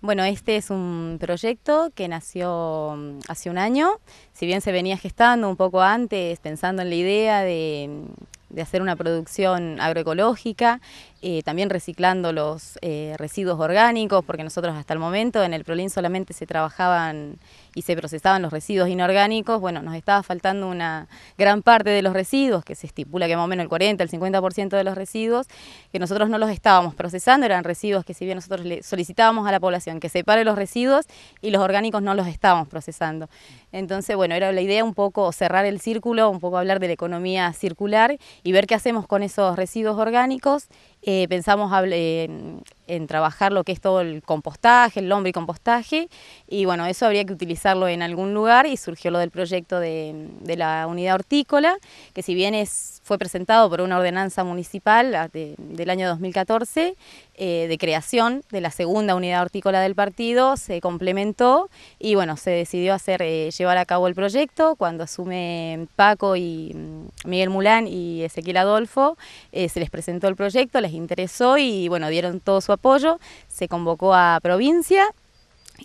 Bueno, este es un proyecto que nació mm, hace un año, si bien se venía gestando un poco antes, pensando en la idea de, de hacer una producción agroecológica, eh, también reciclando los eh, residuos orgánicos, porque nosotros hasta el momento en el Prolin solamente se trabajaban y se procesaban los residuos inorgánicos, bueno, nos estaba faltando una gran parte de los residuos, que se estipula que más o menos el 40, el 50% de los residuos, que nosotros no los estábamos procesando, eran residuos que si bien nosotros le solicitábamos a la población que separe los residuos y los orgánicos no los estábamos procesando. Entonces, bueno, era la idea un poco cerrar el círculo, un poco hablar de la economía circular y ver qué hacemos con esos residuos orgánicos. Eh, pensamos en, trabajar lo que es todo el compostaje, el lombricompostaje, y bueno, eso habría que utilizarlo en algún lugar y surgió lo del proyecto de, de la unidad hortícola, que si bien es fue presentado por una ordenanza municipal del año 2014 eh, de creación de la segunda unidad hortícola del partido, se complementó y bueno, se decidió hacer, eh, llevar a cabo el proyecto. Cuando asume Paco y mm, Miguel Mulán y Ezequiel Adolfo, eh, se les presentó el proyecto, les interesó y bueno, dieron todo su apoyo, se convocó a provincia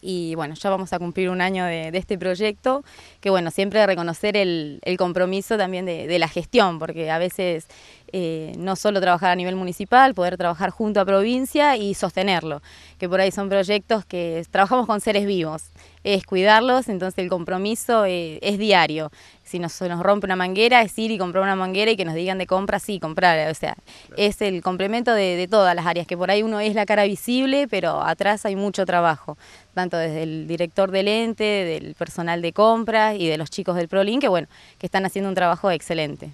y bueno, ya vamos a cumplir un año de, este proyecto, que bueno, siempre reconocer el, compromiso también de, la gestión, porque a veces eh, no solo trabajar a nivel municipal, poder trabajar junto a provincia y sostenerlo, que por ahí son proyectos que trabajamos con seres vivos, es cuidarlos, entonces el compromiso eh, es diario. Si nos, nos rompe una manguera, es ir y comprar una manguera y que nos digan de compra, sí, comprar. O sea, es el complemento de, de todas las áreas, que por ahí uno es la cara visible, pero atrás hay mucho trabajo, tanto desde el director del ente, del personal de compras y de los chicos del ProLink, que bueno, que están haciendo un trabajo excelente.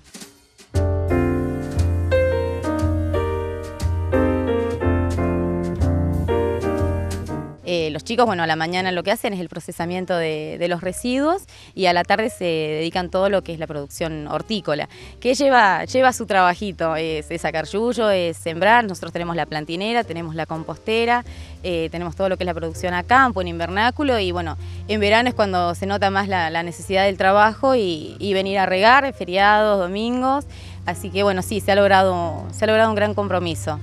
Eh, los chicos, bueno, a la mañana lo que hacen es el procesamiento de, los residuos y a la tarde se dedican todo lo que es la producción hortícola, que lleva, lleva su trabajito, es, sacar yuyo, es sembrar, nosotros tenemos la plantinera, tenemos la compostera, eh, tenemos todo lo que es la producción a campo, en invernáculo. Y bueno, en verano es cuando se nota más la, necesidad del trabajo y, y venir a regar, feriados, domingos, así que bueno, sí, se ha logrado, se ha logrado un gran compromiso.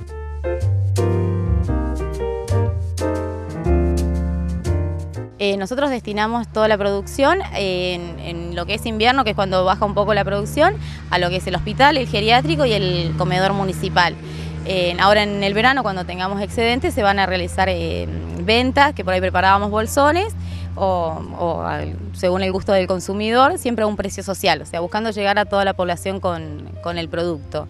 Eh, nosotros destinamos toda la producción en, lo que es invierno, que es cuando baja un poco la producción, a lo que es el hospital, el geriátrico y el comedor municipal. ahora en el verano, cuando tengamos excedentes, se van a realizar eh, ventas, que por ahí preparábamos bolsones, o, según el gusto del consumidor, siempre a un precio social, o sea, buscando llegar a toda la población con el producto.